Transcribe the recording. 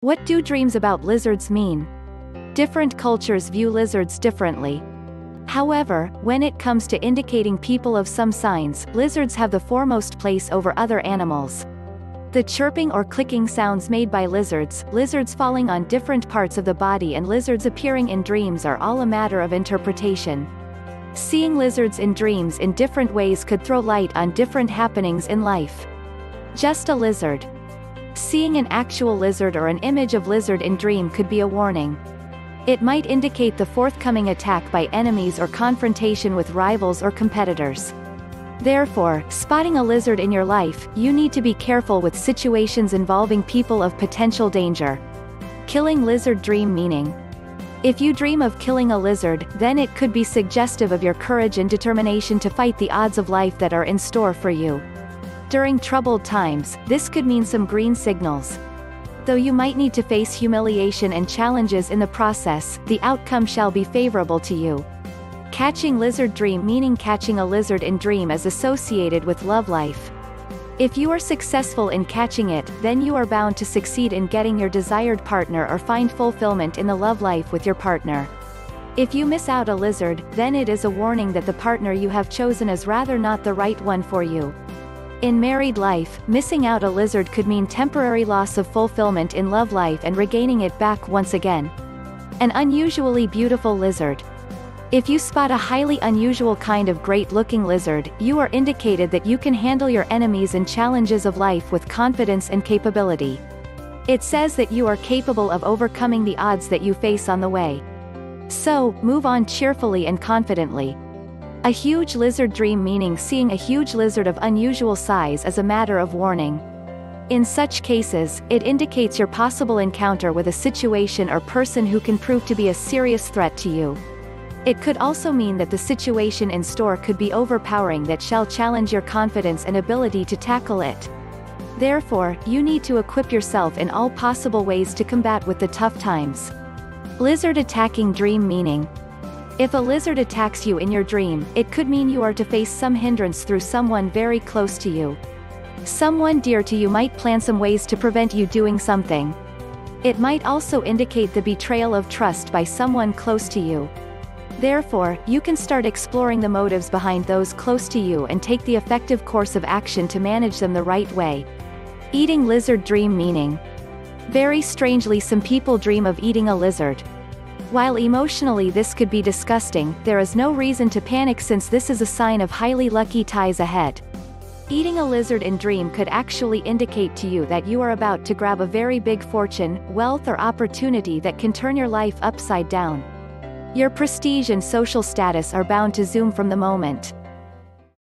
What do dreams about lizards mean? Different cultures view lizards differently. However, when it comes to indicating people of some signs, lizards have the foremost place over other animals. The chirping or clicking sounds made by lizards, lizards falling on different parts of the body and lizards appearing in dreams are all a matter of interpretation. Seeing lizards in dreams in different ways could throw light on different happenings in life. Just a lizard. Seeing an actual lizard or an image of lizard in dream could be a warning. It might indicate the forthcoming attack by enemies or confrontation with rivals or competitors. Therefore, spotting a lizard in your life, you need to be careful with situations involving people of potential danger. Killing lizard dream meaning. If you dream of killing a lizard, then it could be suggestive of your courage and determination to fight the odds of life that are in store for you. During troubled times, this could mean some green signals. Though you might need to face humiliation and challenges in the process, the outcome shall be favorable to you. Catching lizard dream meaning catching a lizard in dream is associated with love life. If you are successful in catching it, then you are bound to succeed in getting your desired partner or find fulfillment in the love life with your partner. If you miss out a lizard, then it is a warning that the partner you have chosen is rather not the right one for you. In married life, missing out a lizard could mean temporary loss of fulfillment in love life and regaining it back once again. An unusually beautiful lizard. If you spot a highly unusual kind of great-looking lizard, you are indicated that you can handle your enemies and challenges of life with confidence and capability. It says that you are capable of overcoming the odds that you face on the way. So, move on cheerfully and confidently. A huge lizard dream meaning seeing a huge lizard of unusual size as a matter of warning. In such cases, it indicates your possible encounter with a situation or person who can prove to be a serious threat to you. It could also mean that the situation in store could be overpowering that shall challenge your confidence and ability to tackle it. Therefore, you need to equip yourself in all possible ways to combat with the tough times. Lizard attacking dream meaning. If a lizard attacks you in your dream, it could mean you are to face some hindrance through someone very close to you. Someone dear to you might plan some ways to prevent you doing something. It might also indicate the betrayal of trust by someone close to you. Therefore, you can start exploring the motives behind those close to you and take the effective course of action to manage them the right way. Eating lizard dream meaning. Very strangely some people dream of eating a lizard. While emotionally this could be disgusting, there is no reason to panic since this is a sign of highly lucky ties ahead. Eating a lizard in dream could actually indicate to you that you are about to grab a very big fortune, wealth or opportunity that can turn your life upside down. Your prestige and social status are bound to zoom from the moment.